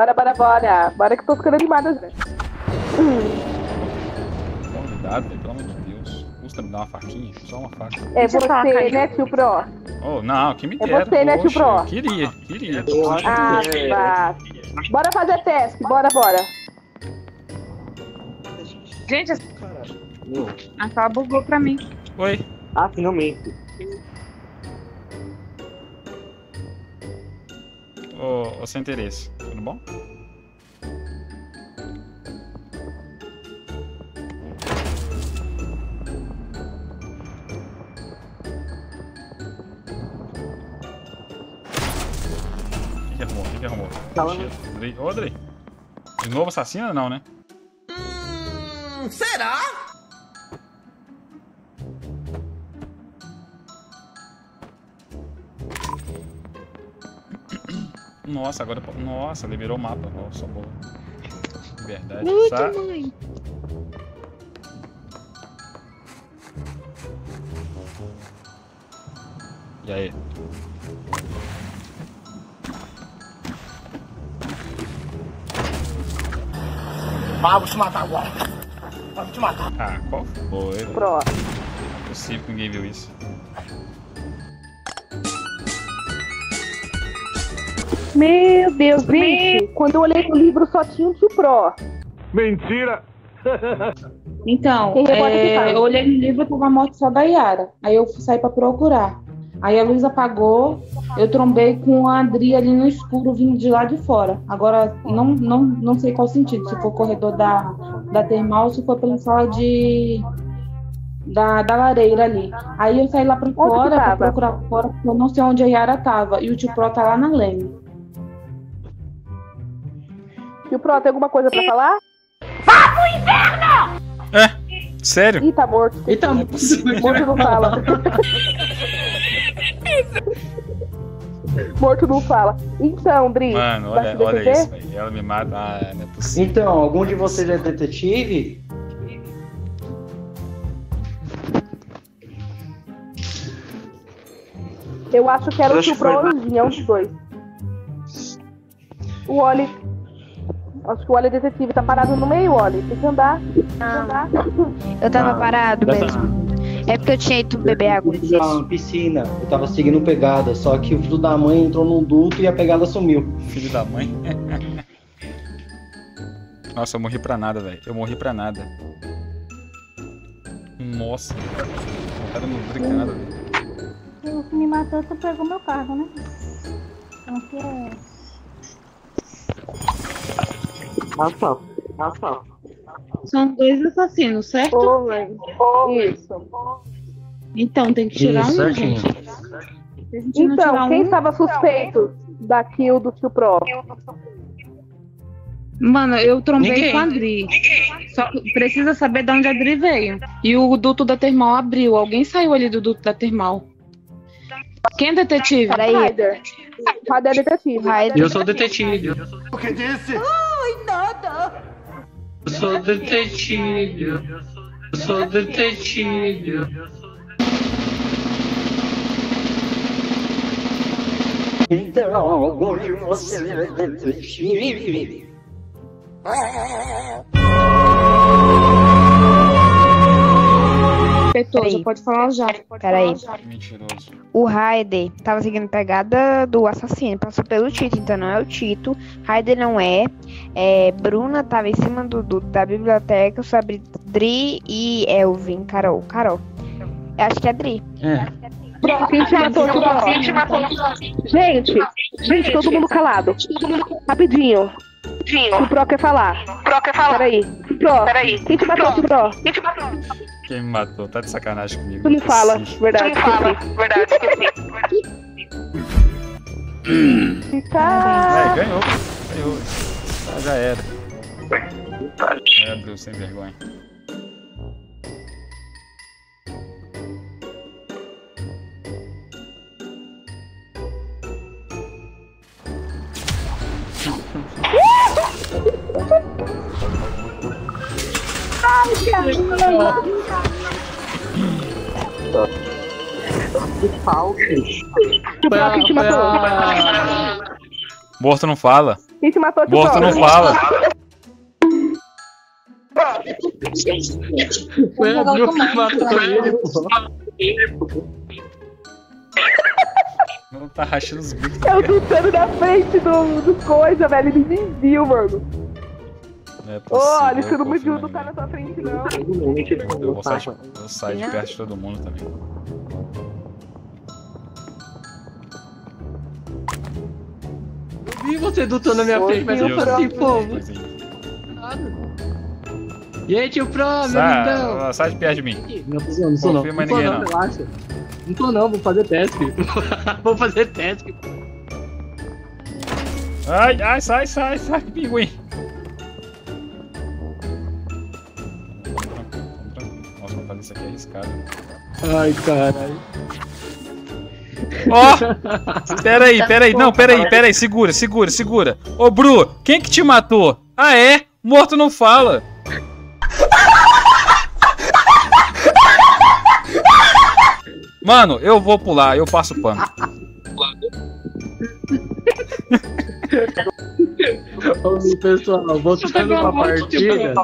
Bora, bora, bora. Bora que eu tô ficando animada já. Velho, pelo amor de Deus. Custa me dar uma faquinha? Só uma faca. É você, né, tio Pro? Oh, não, que me É dera. você, né, tio Pro? Queria, queria. Ah, é. tá. Bora fazer teste, bora, bora. Gente, a sala bugou pra mim. Oi. Ah, finalmente. Ô, ô, sem interesse. Tudo bom? O que arrumou? O que arrumou? Mentira. Andrei. Ô, Andrei. De novo assassino não, né? Nossa, agora. Nossa, liberou o mapa. Nossa, boa. Verdade. Sa- mãe. E aí? Ah, vou te matar agora. Ah, vou te matar. Ah, qual foi? Pro. Não é possível que ninguém viu isso. Meu Deus, gente. Quando eu olhei no livro só tinha um tio Pro. Mentira! Então, é, eu olhei no livro e tava a morte só da Yara. Aí eu saí pra procurar. Aí a luz apagou, eu trombei com a Adri ali no escuro vindo de lá de fora. Agora, não, não, não sei qual sentido, se for corredor da, da termal ou se for pela sala de. Da, da lareira ali. Aí eu saí lá pra fora pra procurar fora, porque eu não sei onde a Yara tava. E o tio Pro tá lá na Leme. Tio Pro, tem alguma coisa pra falar? Sério? Ih, tá morto. Então, Morto não fala. Morto não fala. Então, Dri, Mano, olha, olha isso, velho. Ela me mata. Ah, não é possível. Então, algum de vocês é detetive? Eu acho que era o que Pro o Anjinho, é um dos dois. O Oli. Acho que o Oli é detetive, tá parado no meio, Oli. Tem que andar. Tem que andar. Eu tava Ah, parado dessa- mesmo. É porque eu tinha ido beber água. Pra piscina, eu tava seguindo pegada, só que o filho da mãe entrou num duto e a pegada sumiu. Filho da mãe. Nossa, eu morri pra nada, velho. Eu morri pra nada. Nossa. O cara não brinca nada, velho. O que me matou, tu pegou meu carro, né? Então que é. Ah, tá. Ah, tá. são dois assassinos, certo? Oi. Isso. Então, tem que tirar Isso, um, certinho. gente. A não Então, quem um, estava suspeito da kill do tio Pro? Mano, eu trombei Ninguém. com a Adri. Só precisa saber de onde a Adri veio. E o duto da termal abriu. Alguém saiu ali do duto da termal. Quem é detetive? Peraí, Ryder. Ryder é detetive. Eu sou detetive. O que disse? Eu sou detetive. Eu sou detetive. Então, Inspetor, Peraí. pode falar já. Peraí. Mentiroso. O Raider tava seguindo pegada do assassino. Passou pelo Tito, então não é o Tito. Raider não é. é Bruna tava em cima do, do- da biblioteca sobre Dri e Elvin. Carol. Carol. Eu acho que é Dri. É. Pro, quem te matou, tio Pro? Gente, gente, todo mundo calado. Rapidinho. O Pro quer falar. Pro quer falar. Peraí. Pro. Peraí. Quem te matou, Pro? Quem me matou? Tá de sacanagem comigo. Tu me não é fala, verdade. fala, verdade. É, Tá. ganhou. Ganhou. Ah, já era. É, Bruno, sem vergonha. Tio Pro, quem te matou? Morto não fala. Quem te matou, tio Morto não fala. Foi a Bru que matou ele, pô. Não tá rachando os bicos. É o Dutano na frente do, do coisa, velho. Ele nem viu, mano. Não é possível, Alisson, eu não me viu, não tá na sua frente, não. Eu vou sair de perto de todo mundo também. Vi você dutando na minha Ô, frente, mas eu falei assim, pô. E aí, tio Pro, meu Sai, lindão? sai de perto de mim. Não, tô zoando, não sou não. Não tô ninguém, não, não. relaxa. Não tô não, vou fazer teste. vou fazer teste. Ai, ai, sai, sai, sai, pinguim. Nossa, vou fazer isso aqui é arriscado. Ai, caralho. Ó! peraí, peraí, não, peraí, peraí, segura, segura, segura. Ô, Bru, quem que te matou? Ah, é? Morto não fala. Mano, eu vou pular, eu passo o pano. Ô, pessoal, voltando pra partida.